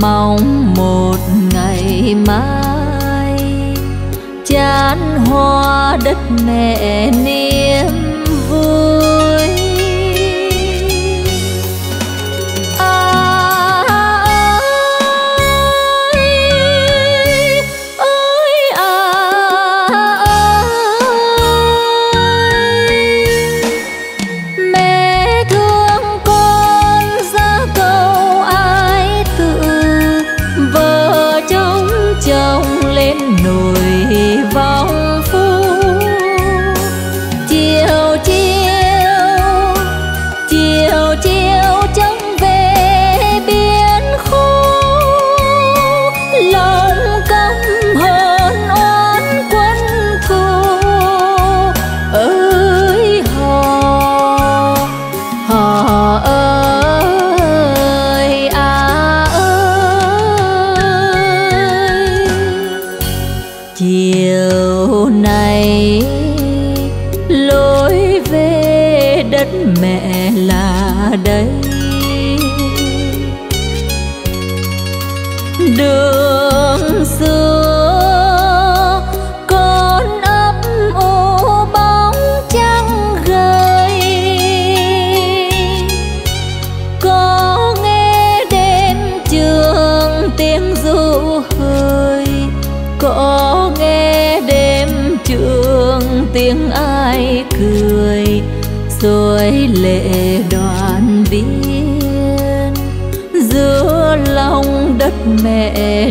mong một ngày mai chán hoa đất mẹ ni. để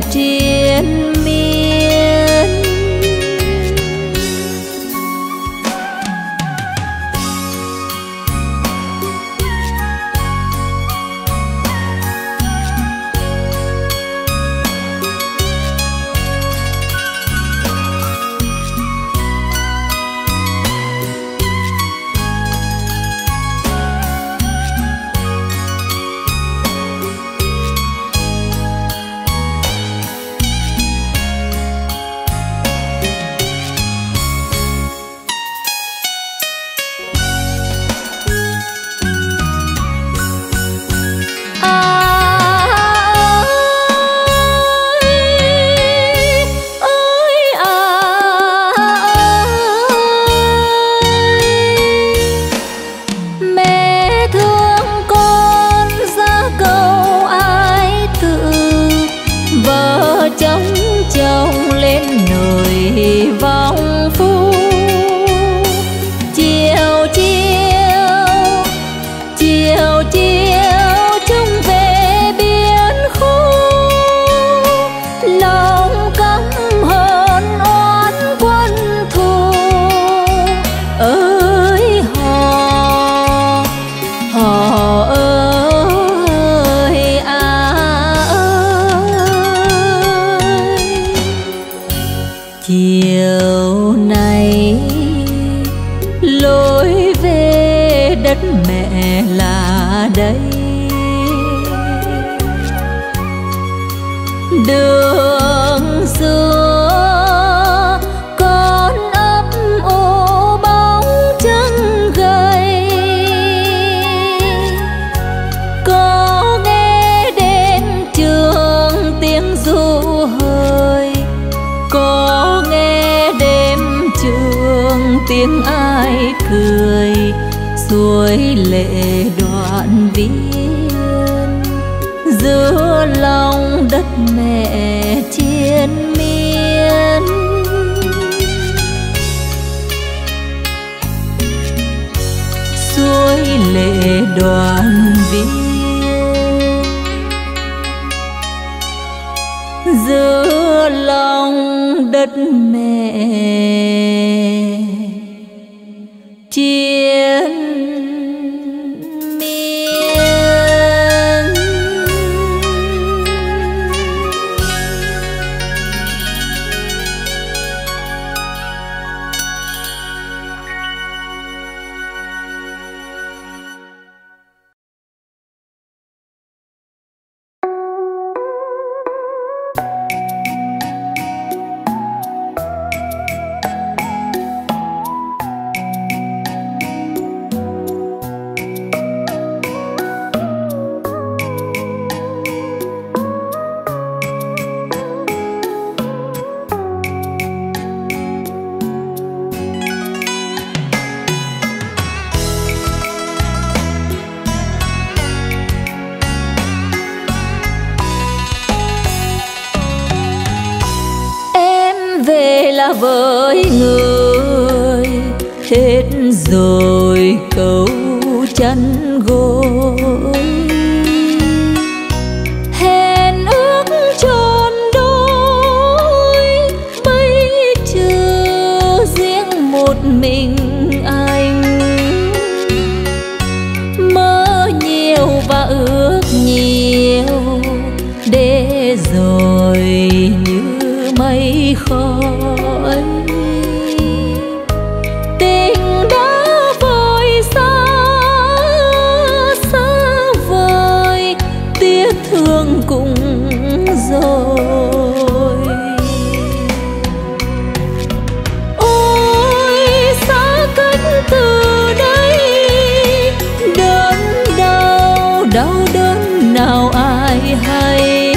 đau đớn nào ai hay.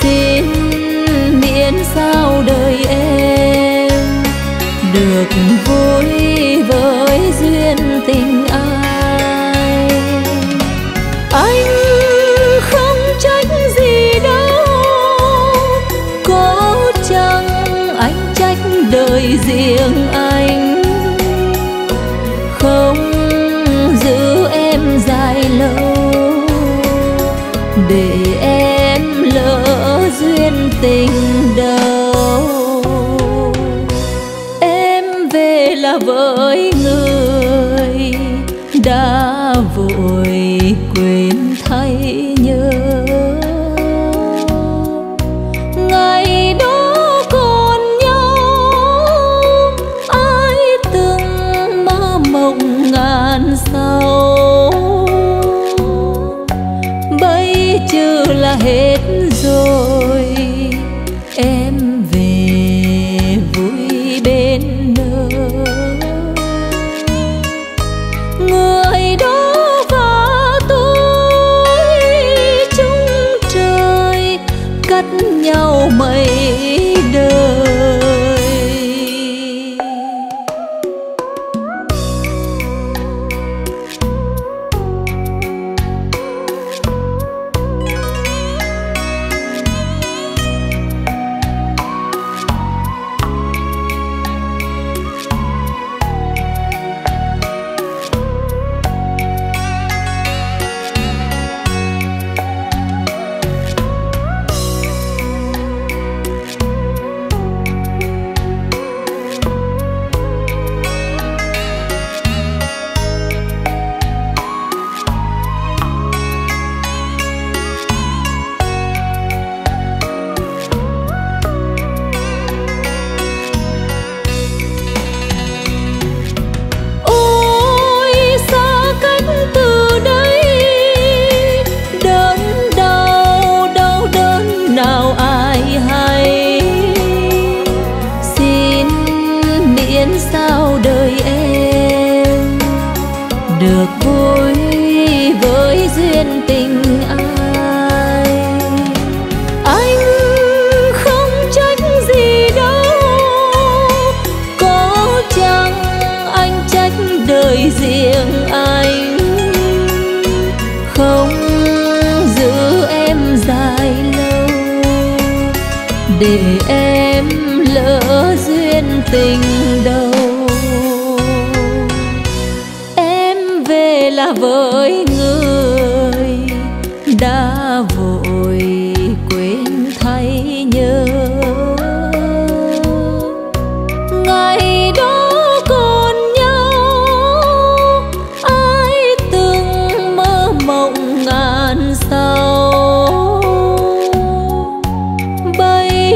Xin miễn sao đời em được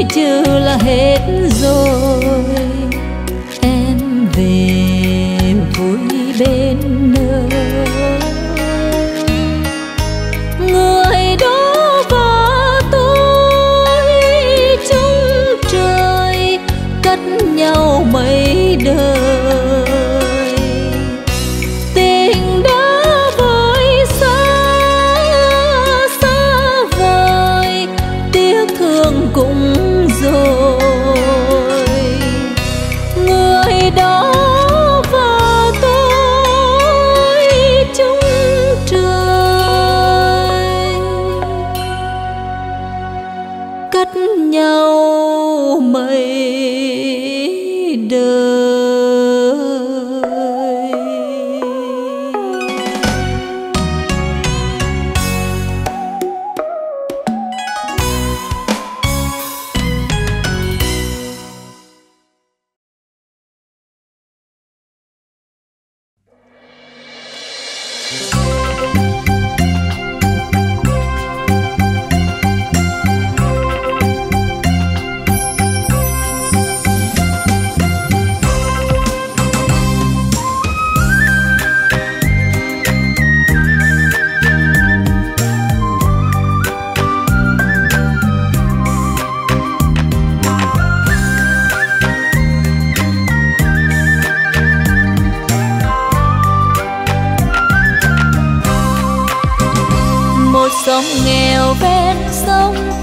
chưa là hết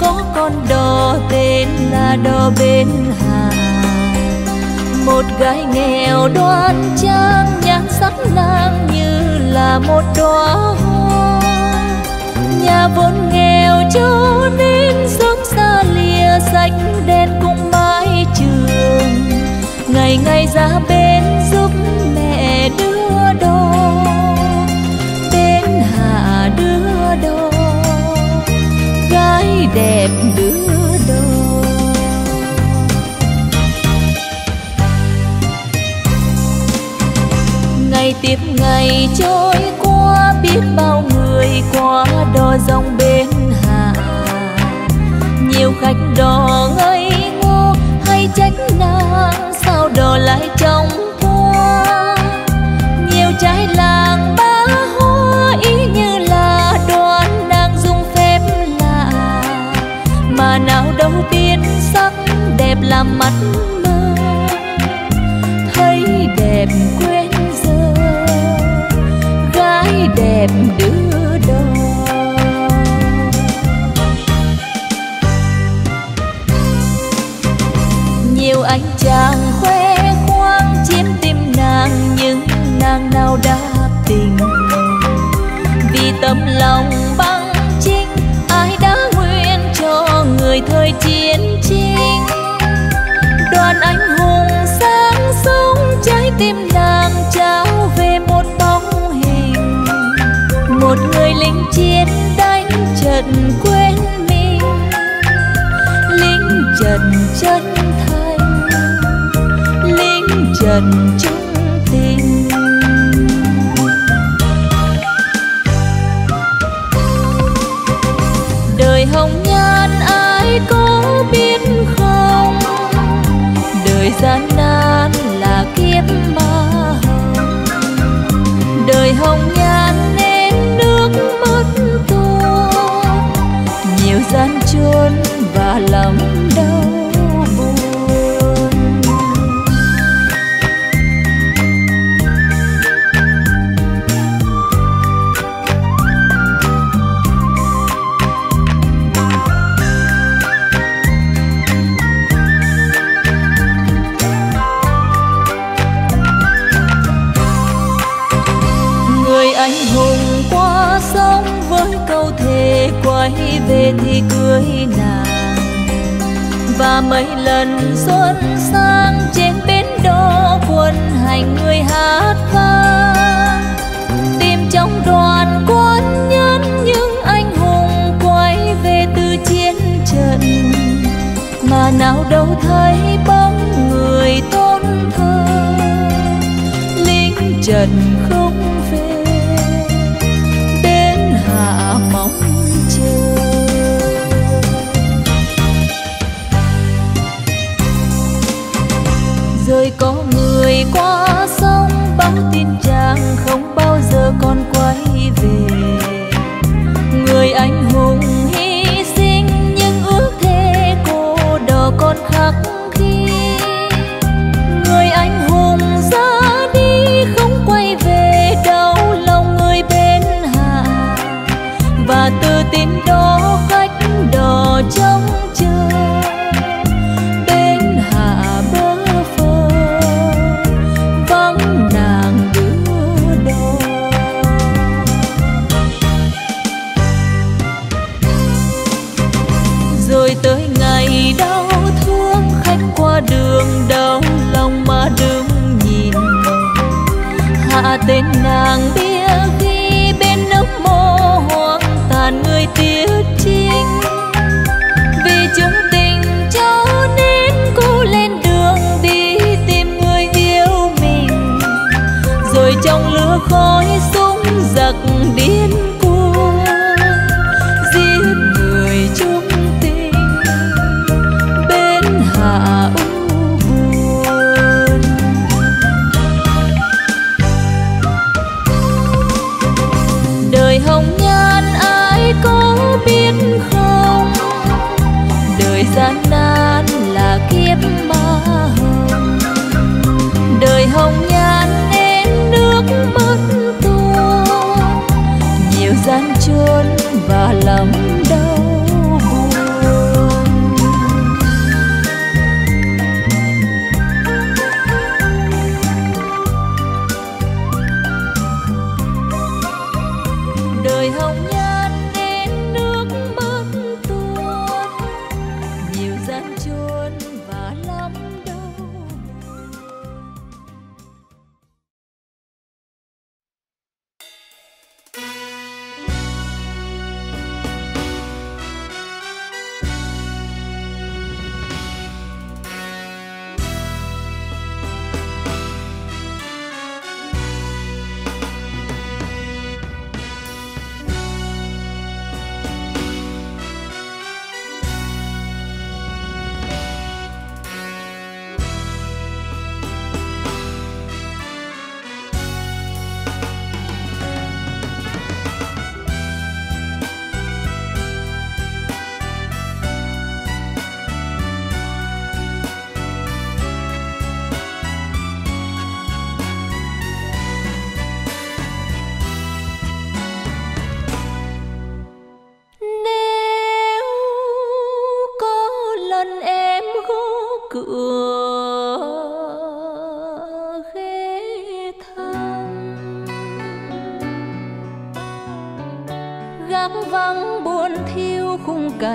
có con đò tên là đò bên hà một gái nghèo đoan trang nhan sắc nàng như là một đóa hoa. Nhà vốn nghèo cho nên sống xa lìa xanh đen cũng mái trường. Ngày ngày ra bên đẹp đưa đò ngày tiếp ngày trôi qua, biết bao người qua đò dòng bên hà nhiều khách đò ngây ngô, hay trách nàng sao đò lại trong đâu biết sắc đẹp làm mắt mơ, thấy đẹp quên giờ, gái đẹp đưa đò nhiều anh chàng khoe khoang chiếm tim nàng nhưng nàng nào đã tình. Vì tâm lòng chiến đánh trận quên mình. Lính trần chân thành lính trần trung gian và lắm đau về thì cưới nàng. Và mấy lần xuân sang trên bến đò quân hành người hát vang. Tìm trong đoàn quân nhân những anh hùng quay về từ chiến trận. Mà nào đâu thấy bóng người tôn thơ lính trần khơi biết không? Đời gian nan là kiếp ma hồng. Đời hồng nhan nên nước mắt tuôn. Nhiều gian truân và lòng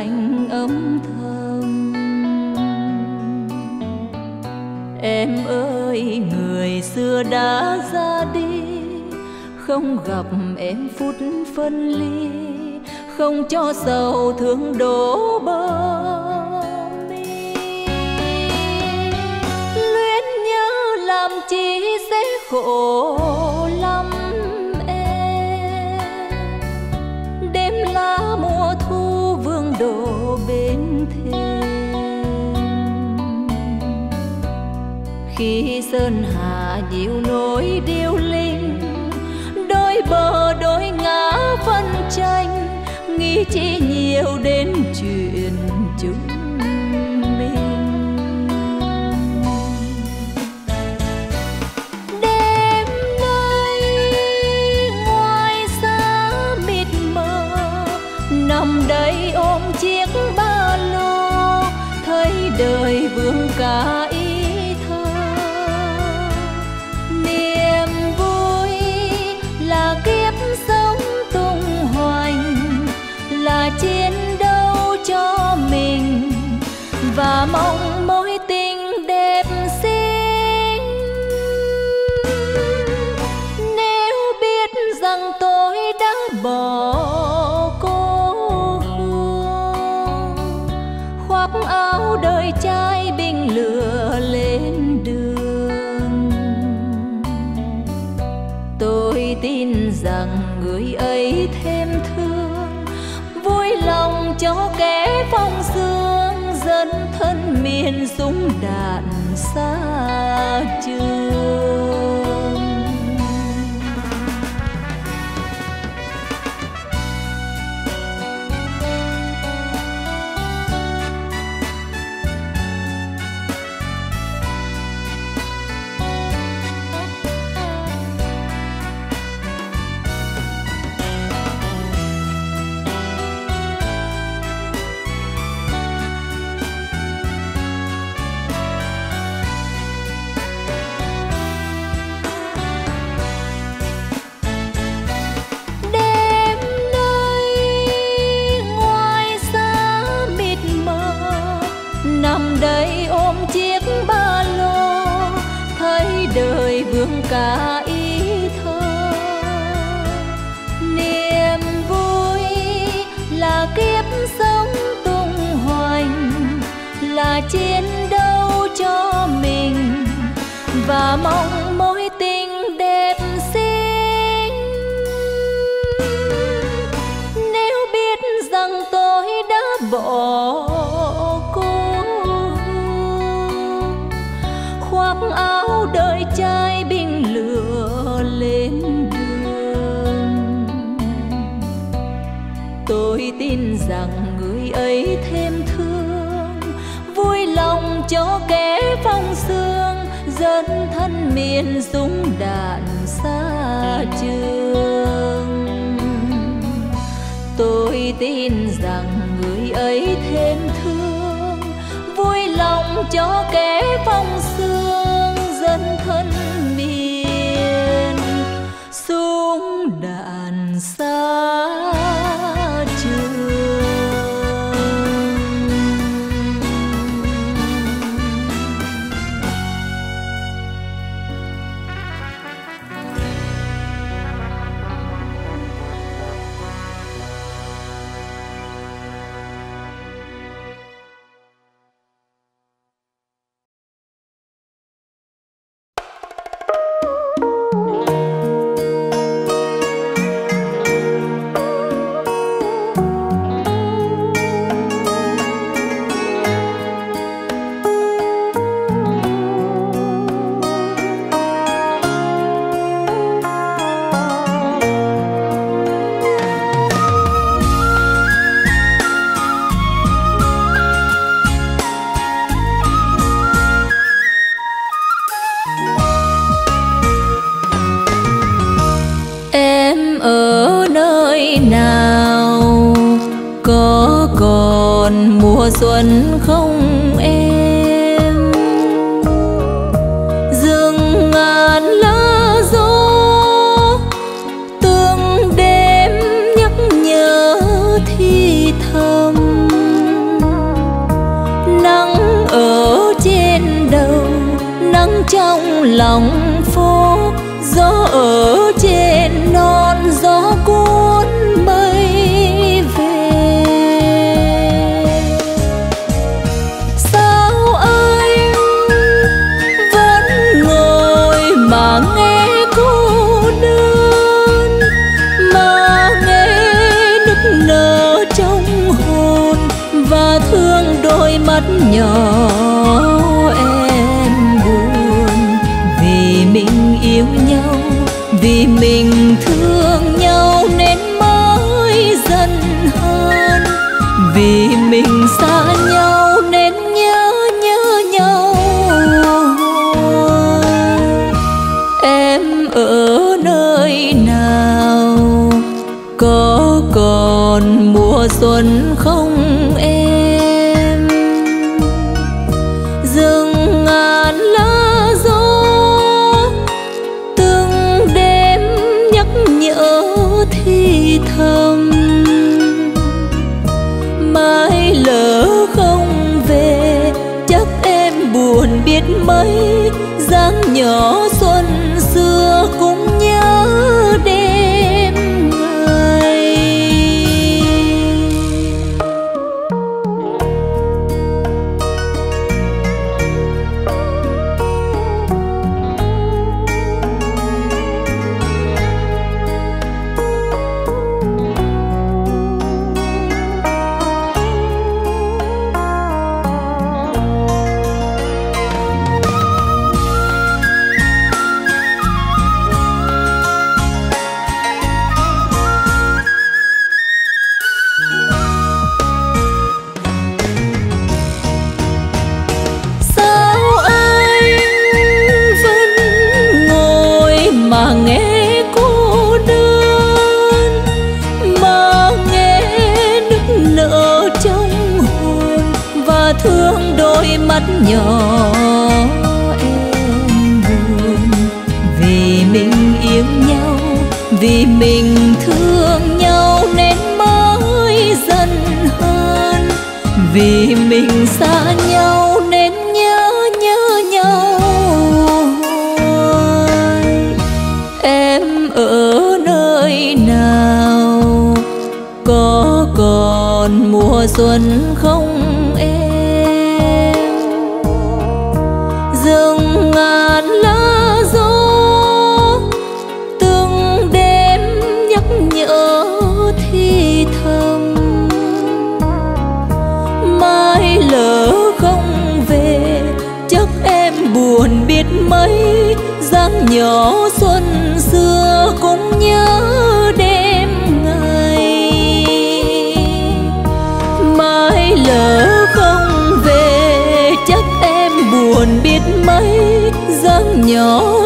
khung ấm thơm. Thầm em ơi, người xưa đã ra đi, không gặp em phút phân ly, không cho sầu thương đổ bờ mi. Luyến nhớ làm chi sẽ khổ khi sơn hà nhiều nỗi điêu linh. Đôi bờ đôi ngã phân tranh nghĩ chỉ nhiều đến chuyện thân súng đạn xa trường mặc áo đợi trai binh lửa lên đường. Tôi tin rằng người ấy thêm thương, vui lòng cho kẻ phong sương, dân thân miền súng đạn xa trường tôi tin rằng người ấy thêm thương, vui lòng cho kẻ phong mùa xuân không em. Rừng ngàn lá gió tương đêm nhắc nhớ thi thầm. Nắng ở trên đầu, nắng trong lòng dáng nhỏ xuân nhỏ xuân xưa cũng nhớ đêm ngày. Mai lỡ không về, chắc em buồn biết mấy dáng nhỏ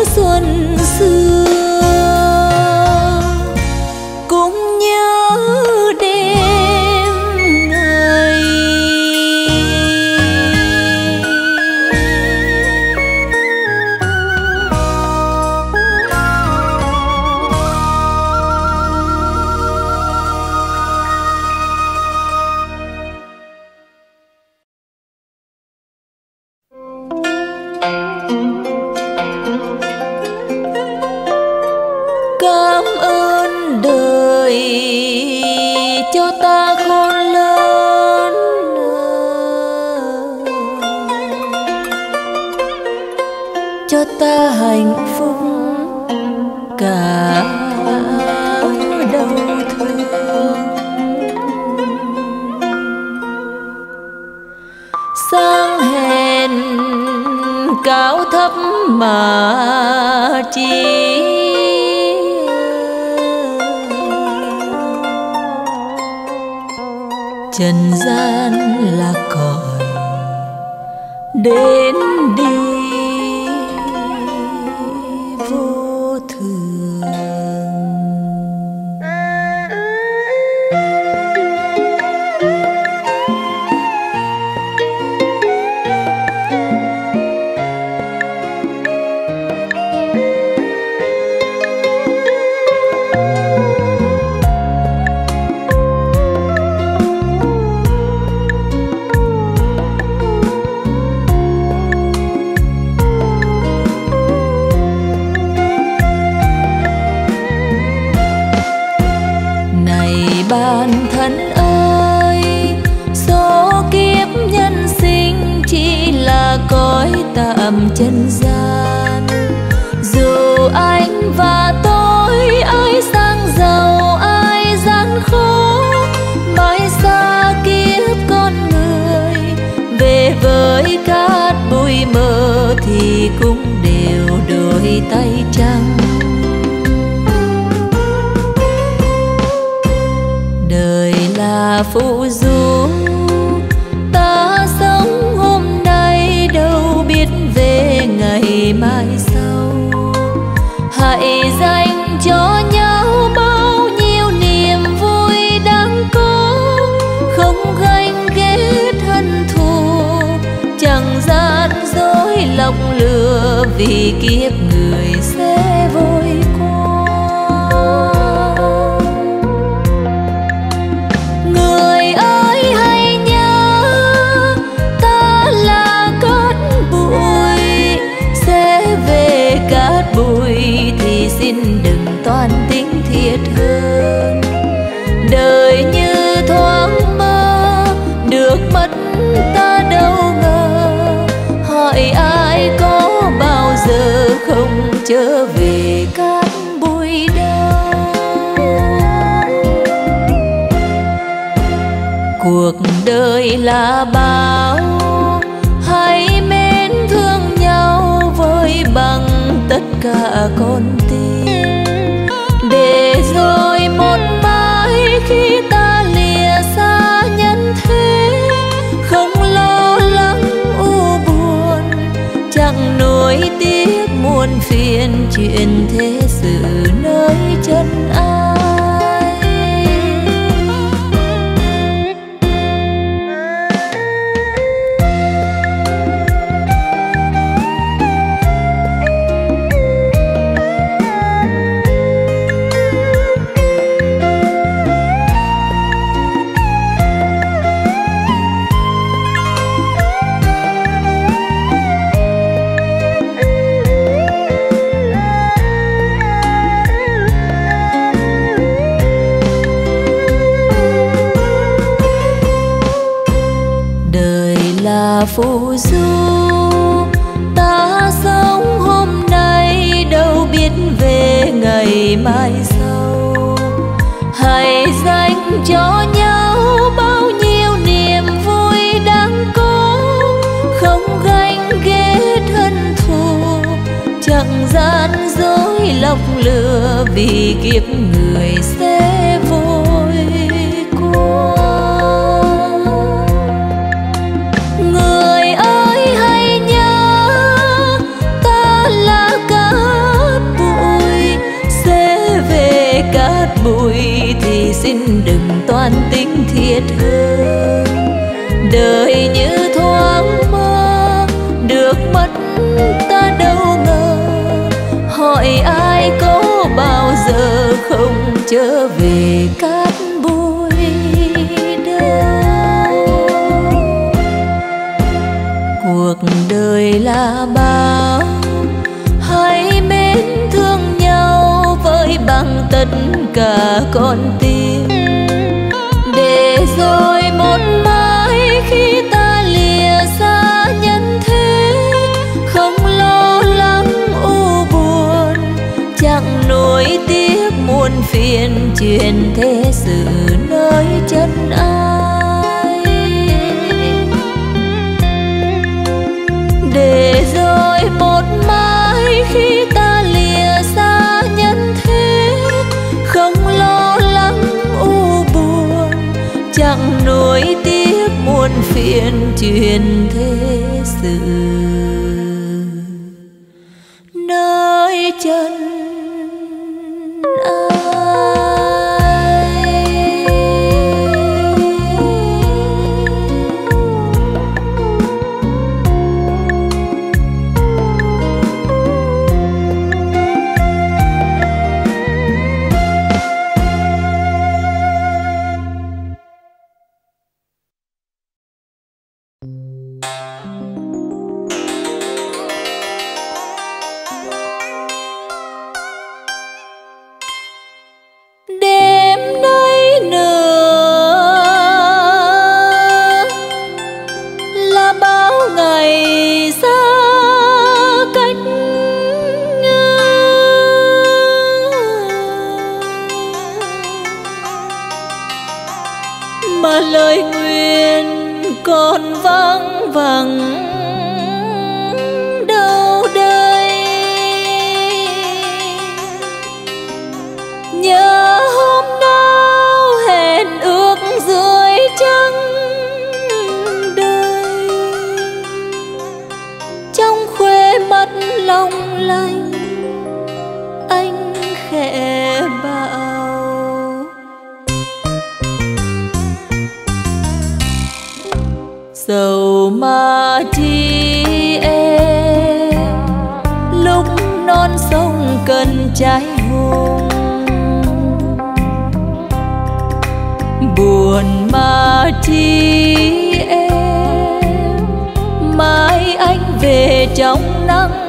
là ba? Là phù du ta sống hôm nay đâu biết về ngày mai sau. Hãy dành cho nhau bao nhiêu niềm vui đang có, không ganh ghét thân thù. Chẳng gian dối lọc lừa vì kiếp người sẽ xin đừng toan tính thiệt hơn đời như thoáng mơ, được mất ta đâu ngờ. Hỏi ai có bao giờ không trở về cát bụi đâu cuộc đời là bao hãy mến thương nhau với bằng tất cả con tim. Chuyện truyền thế sự nơi chân ai. Để rồi một mai khi ta lìa xa nhân thế, không lo lắng u buồn, chẳng nối tiếc muôn phiền truyền thế sự. Non sông cần trái hồng buồn mà chi em mai anh về trong nắng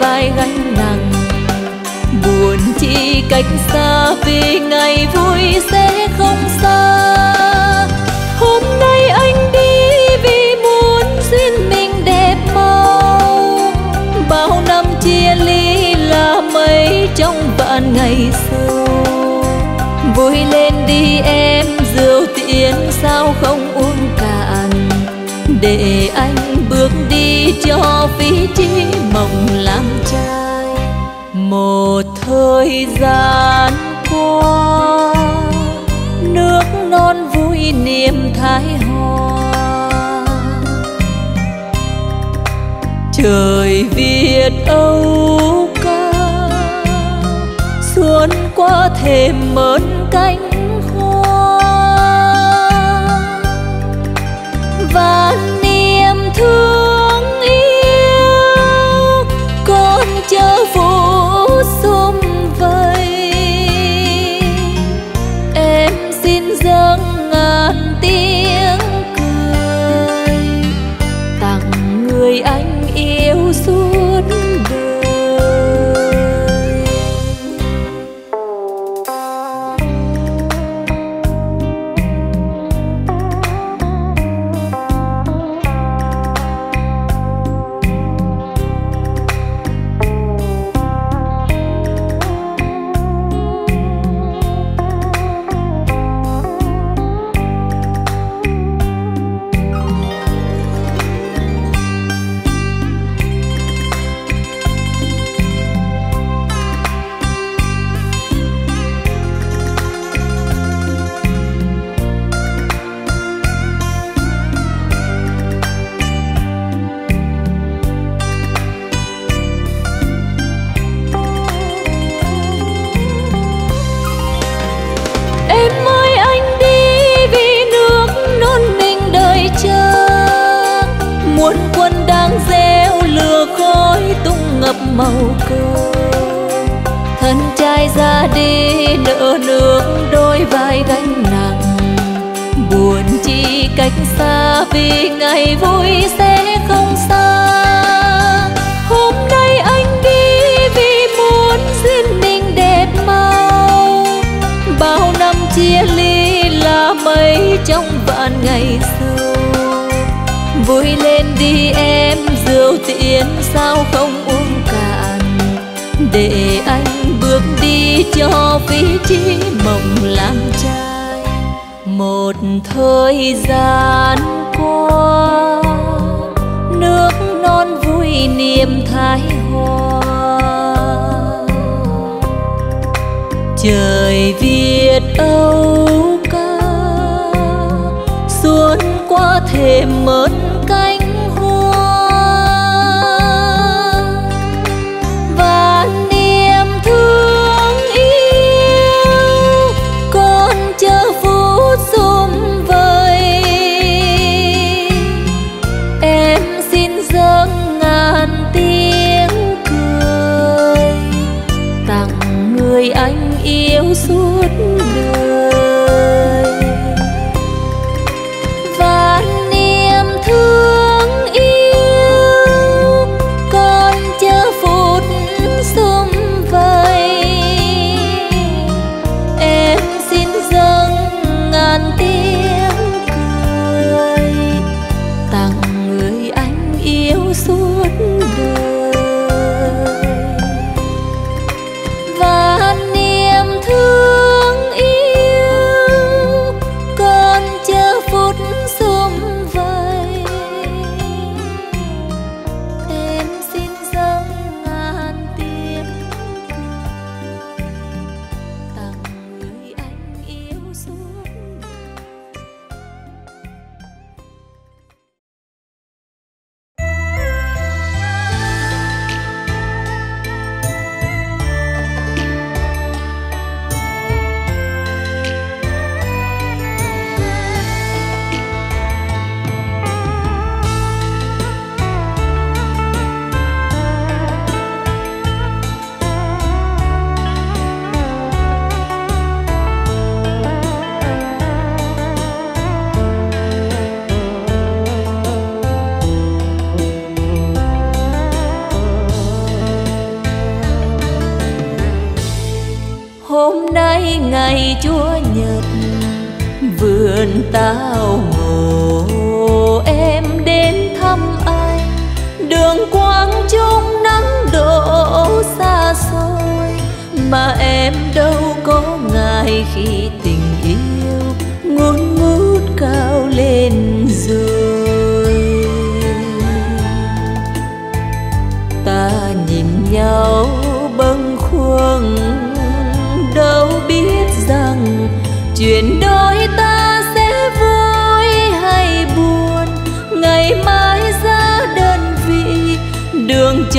vai gánh nặng. Buồn chi cách xa vì ngày vui sẽ không xa. Hôm nay anh đi vì muốn duyên mình đẹp mau. Bao năm chia ly là mấy trong vạn ngày sau vui lên đi em, rượu tiễn sao không uống cạn. Để anh bước đi cho vị trí mộng làm trai. Một thời gian qua, nước non vui niềm thái hoa. Trời việt âu ca, xuân qua thêm mơn cánh anh trai ra đi, nợ nước đôi vai gánh nặng. Buồn chi cách xa vì ngày vui sẽ không xa. Hôm nay anh đi vì muốn duyên mình đẹp mau. Bao năm chia ly là mấy trong vạn ngày xưa. Vui lên đi em, rượu tiễn sao không uống cạn. Để anh cho vị trí mộng làm trai. Một thời gian qua, nước non vui niềm thái hoa. Trời việt âu ca, xuân qua thêm mến datang.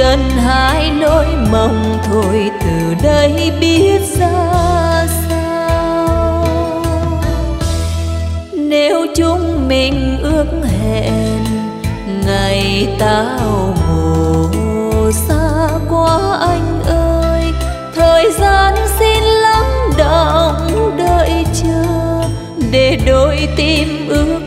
Chân hai nỗi mong thôi, từ đây biết ra sao. Nếu chúng mình ước hẹn, ngày tao hồ xa quá anh ơi. Thời gian xin lắng động đợi chờ, để đôi tim ước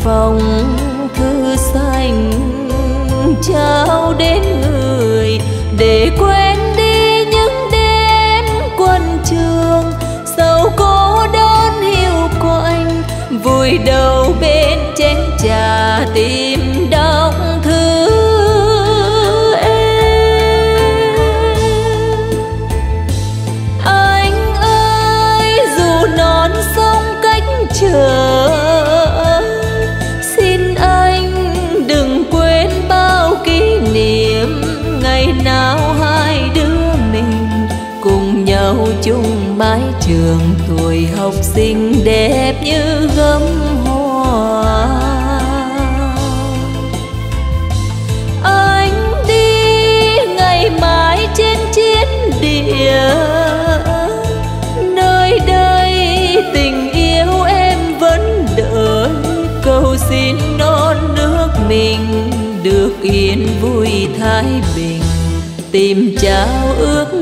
phòng thái bình tìm trao ước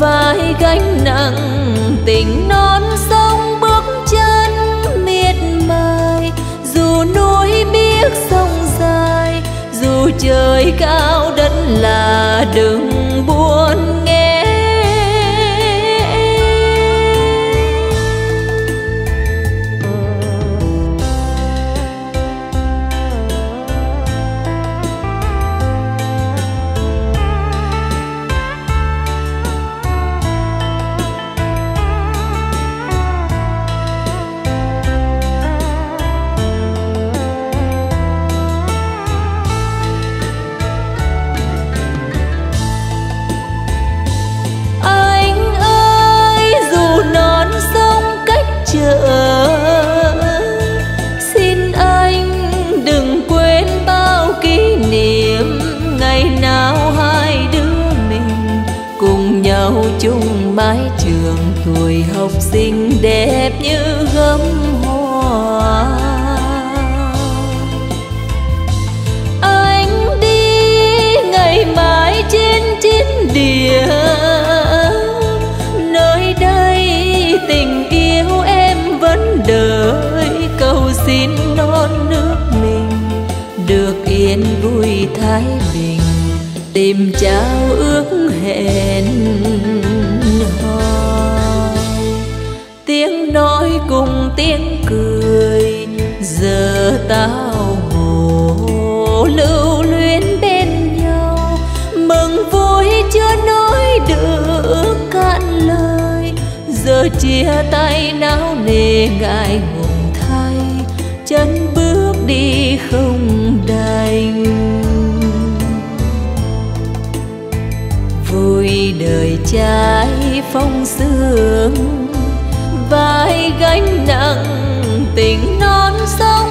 vai gánh nặng, tình non sông bước chân miệt mài. Dù núi biết sông dài, dù trời cao đất là đường mái trường tuổi học sinh đẹp như gấm hoa. Anh đi ngày mai trên chiến địa, nơi đây tình yêu em vẫn đợi. Cầu xin non nước mình được yên vui thái bình, tìm trao ước hẹn. Tao hồ lưu luyến bên nhau. Mừng vui chưa nói được cạn lời. Giờ chia tay náo nề ngại ngùng thay, chân bước đi không đành. Vui đời trái phong sương, vai gánh nặng tình non sông.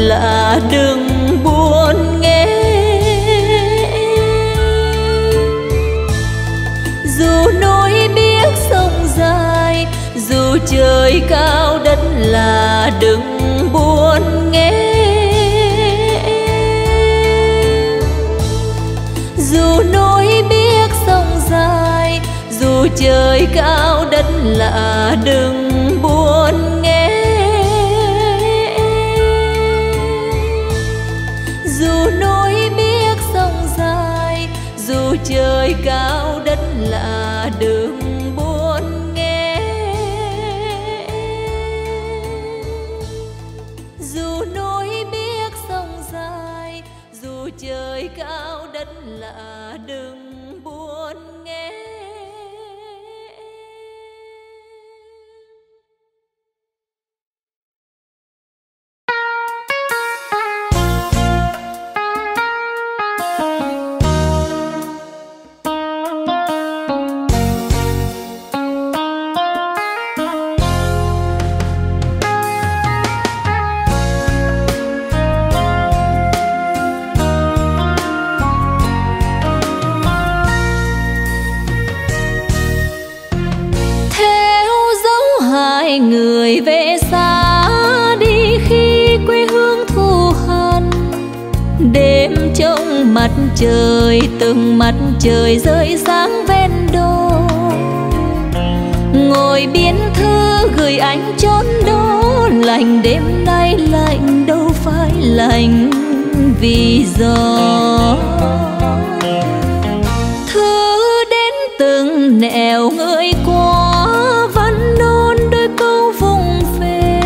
Là đừng buồn nghe. Dù núi biết sông dài, dù trời cao đất là đừng buồn nghe. Dù núi biết sông dài, dù trời cao đất là đừng từng mặt trời rơi sáng ven đô. Ngồi biên thư gửi anh chốn đó lành đêm nay lạnh đâu phải lạnh vì gió. Thư đến từng nẻo người qua, văn nôn đôi câu vùng về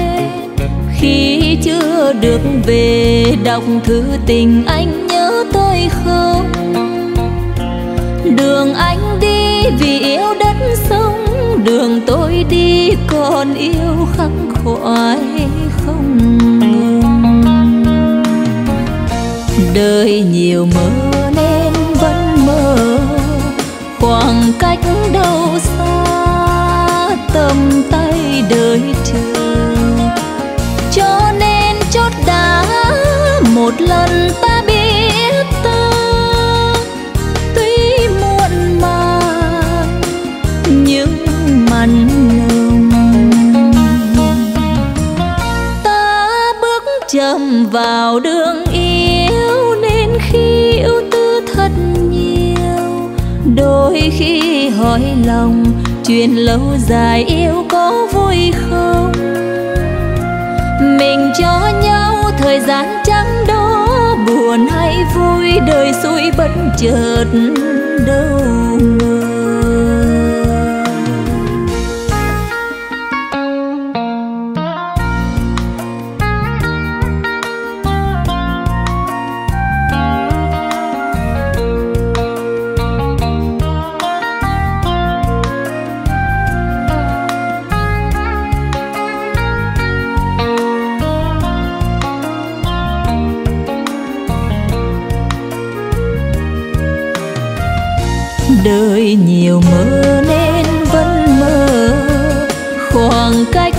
khi chưa được về, đọc thư tình anh nhớ tôi không? Đường anh đi vì yêu đất sông, đường tôi đi còn yêu khắc khoải không ngừng. Đời nhiều mơ nên vẫn mơ, khoảng cách đâu xa, tầm tay đời chờ cho nên chốt đá một lần ta vào đường yêu nên khi yêu tư thật nhiều, đôi khi hỏi lòng chuyện lâu dài yêu có vui không? Mình cho nhau thời gian trắng đó, buồn hay vui, đời xui bất chợt đâu ngờ nhiều mơ nên vẫn mơ. Khoảng cách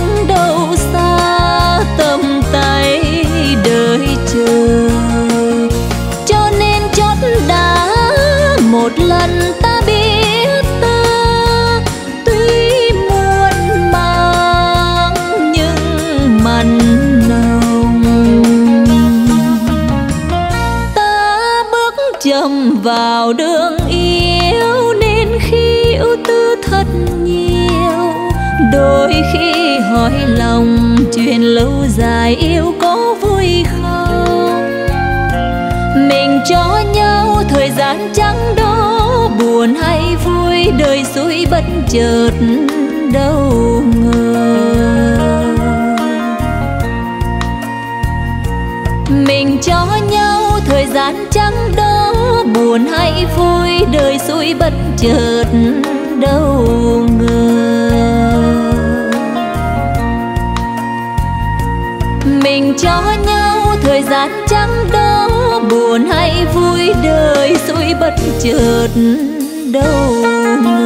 cho nhau thời gian trắng đâu buồn hay vui, đời xui bất chợt đâu ngờ. Mình cho nhau thời gian trắng đâu buồn hay vui, đời xui bất chợt đâu ngờ. Mình cho nhau thời gian trắng buồn hay vui đời xui bất chợt đâu ngờ